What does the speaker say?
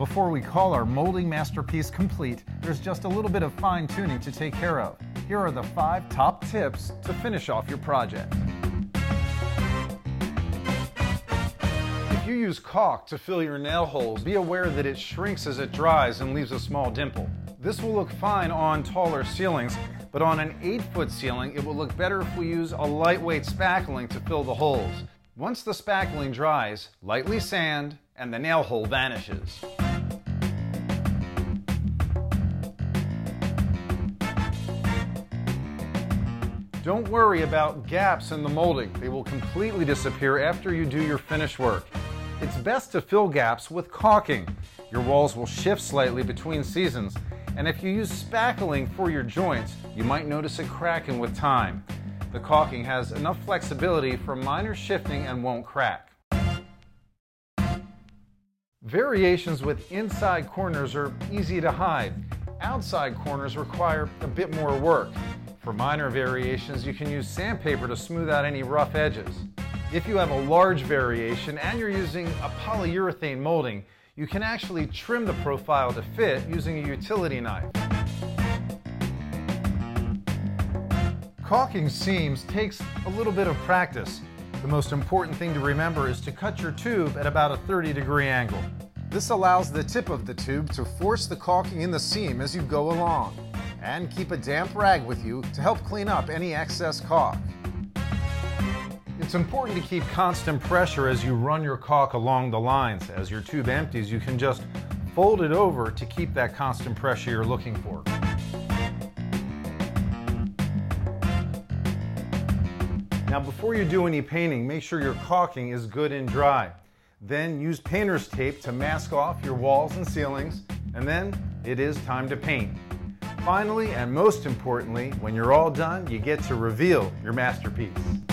Before we call our molding masterpiece complete, there's just a little bit of fine tuning to take care of. Here are the five top tips to finish off your project. If you use caulk to fill your nail holes, be aware that it shrinks as it dries and leaves a small dimple. This will look fine on taller ceilings, but on an 8-foot ceiling, it will look better if we use a lightweight spackling to fill the holes. Once the spackling dries, lightly sand and the nail hole vanishes. Don't worry about gaps in the molding. They will completely disappear after you do your finish work. It's best to fill gaps with caulking. Your walls will shift slightly between seasons, and if you use spackling for your joints, you might notice it cracking with time. The caulking has enough flexibility for minor shifting and won't crack. Variations with inside corners are easy to hide. Outside corners require a bit more work. For minor variations, you can use sandpaper to smooth out any rough edges. If you have a large variation and you're using a polyurethane molding, you can actually trim the profile to fit using a utility knife. Caulking seams takes a little bit of practice. The most important thing to remember is to cut your tube at about a 30 degree angle. This allows the tip of the tube to force the caulking in the seam as you go along and keep a damp rag with you to help clean up any excess caulk. It's important to keep constant pressure as you run your caulk along the lines. As your tube empties, you can just fold it over to keep that constant pressure you're looking for. Now before you do any painting, make sure your caulking is good and dry. Then use painter's tape to mask off your walls and ceilings, and then it is time to paint. Finally, and most importantly, when you're all done, you get to reveal your masterpiece.